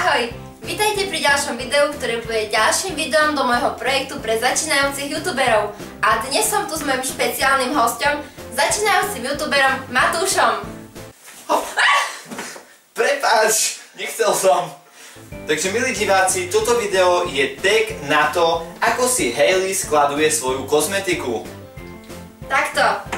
Ahoj! Vítajte pri ďalšom videu, ktoré bude ďalším videom do môjho projektu pre začínajúcich youtuberov. A dnes som tu s mojim špeciálnym hostom, začínajúcim youtuberom Matúšom. Prepáč, nechcel som. Takže milí diváci, toto video je tag na to, ako si Hailey skladuje svoju kozmetiku. Takto.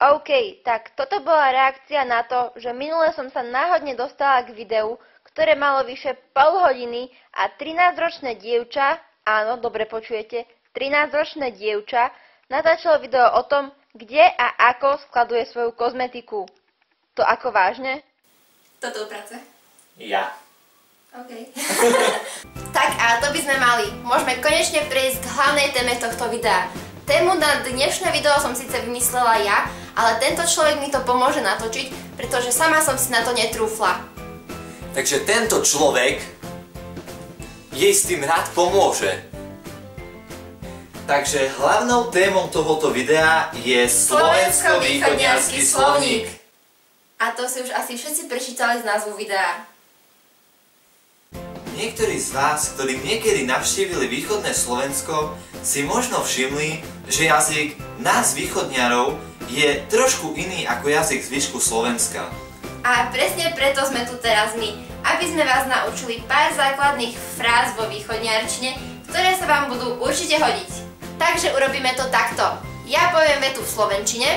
OK, tak toto bola reakcia na to, že minule som sa náhodne dostala k videu, ktoré malo vyše pol hodiny a 13-ročné dievča, áno, dobre počujete, 13-ročné dievča natáčalo video o tom, kde a ako skladuje svoju kozmetiku. To ako vážne? Toto práce. Ja. OK. tak a to by sme mali. Môžeme konečne prejsť k hlavnej téme tohto videa. Tému na dnešné video som síce vymyslela ja, ale tento človek mi to pomôže natočiť, pretože sama som si na to netrúfla. Takže tento človek jej s tým rád pomôže. Takže hlavnou témou tohoto videa je slovensko-východňarský slovník. A to si už asi všetci prečítali z názvu videa. Niektorí z vás, ktorí niekedy navštívili východné Slovensko, si možno všimli, že jazyk nás východňarov je trošku iný ako jazyk zvyšku Slovenska. A presne preto sme tu teraz my, aby sme vás naučili pár základných fráz vo východňarčine, ktoré sa vám budú určite hodiť. Takže urobíme to takto. Ja poviem vetu v slovenčine.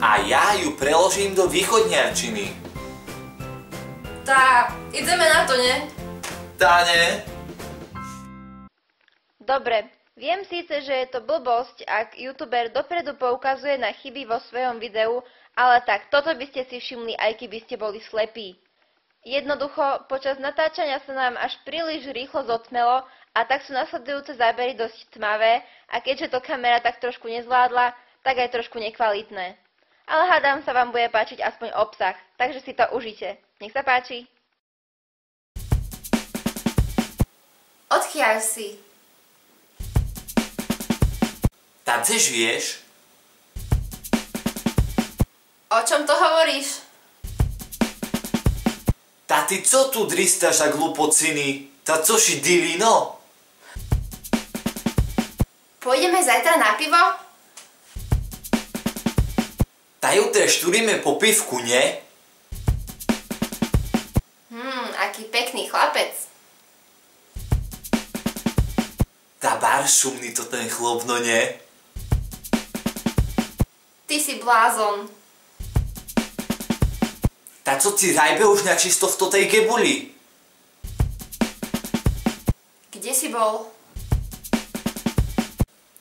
A ja ju preložím do východňarčiny. Tá, ideme na to, ne? Tane. Dobre, viem síce, že je to blbosť, ak youtuber dopredu poukazuje na chyby vo svojom videu, ale tak toto by ste si všimli, aj keby ste boli slepí. Jednoducho, počas natáčania sa nám až príliš rýchlo zotmelo a tak sú nasledujúce zábery dosť tmavé a keďže to kamera tak trošku nezvládla, tak aj trošku nekvalitné. Ale hádam sa vám bude páčiť aspoň obsah, takže si to užite. Nech sa páči. Odkiaľ si? Kde žiješ? O čom to hovoríš? Tá ty co tu dristáš a glupociny? Tá co si dilí, no? Pôjdeme zajtra na pivo? Tá jutre štúrime po pivku, nie? Hmm, aký pekný chlapec. Tá bar šumný to ten chlop, no nie? Si blázon. Tá co ti rajbe už na čisto v tej gebuli? Kde si bol?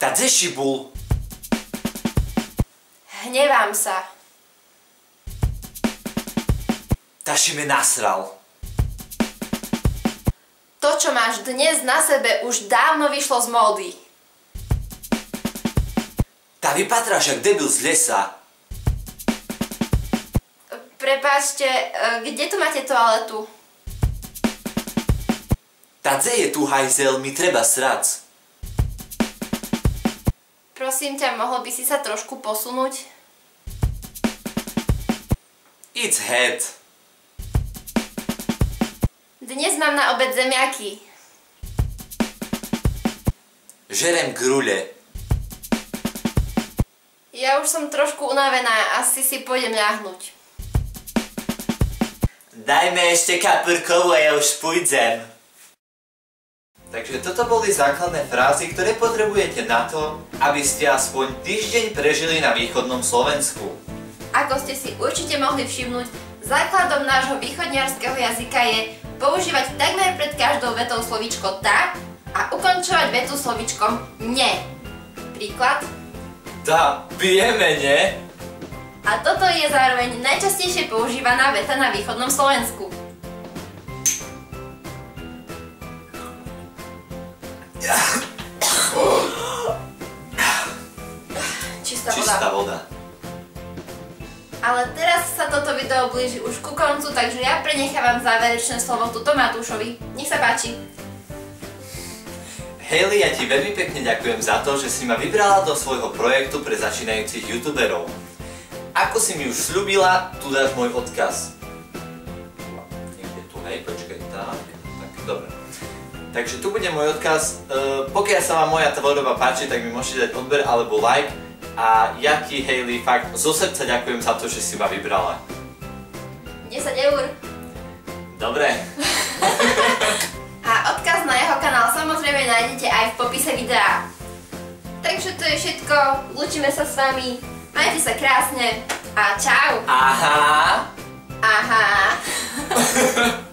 Tá kde si bol? Hnevám sa. Tá si me nasral. To, čo máš dnes na sebe, už dávno vyšlo z módy. Tá vypatráš jak debil z lesa. Prepáčte, e, kde tu máte toaletu? Tá je tu hajzel, mi treba srac. Prosím ťa, mohol by si sa trošku posunúť? It's head. Dnes mám na obed zemiaky. Žerem grule. Ja už som trošku unavená, asi si pôjdem ľahnúť. Dajme ešte kapurkovú a ja už pôjdem. Takže toto boli základné frázy, ktoré potrebujete na to, aby ste aspoň týždeň prežili na východnom Slovensku. Ako ste si určite mohli všimnúť, základom nášho východniarského jazyka je používať takmer pred každou vetou slovíčko tá a ukončovať vetu slovíčkom ne. Príklad? Tá, pijeme, nie? A toto je zároveň najčastejšie používaná veta na východnom Slovensku. Čistá voda. Čistá voda. Ale teraz sa toto video blíži už ku koncu, takže ja prenechávam záverečné slovo tuto Matúšovi. Nech sa páči. Hailey, ja ti veľmi pekne ďakujem za to, že si ma vybrala do svojho projektu pre začínajúcich youtuberov. ako si mi už slúbila, tu dáš môj odkaz. Niekde tu, hej, počkaj, tak, tak, dobre. Takže tu bude môj odkaz. E, pokiaľ sa vám moja tvorba páči, tak mi môžete dať odber alebo like. A ja ti, Hailey, fakt zo srdca ďakujem za to, že si ma vybrala. 10 eur. Dobre. samozrejme nájdete aj v popise videa. Takže to je všetko, lúčime sa s vami, majte sa krásne a čau! Aha. Aha!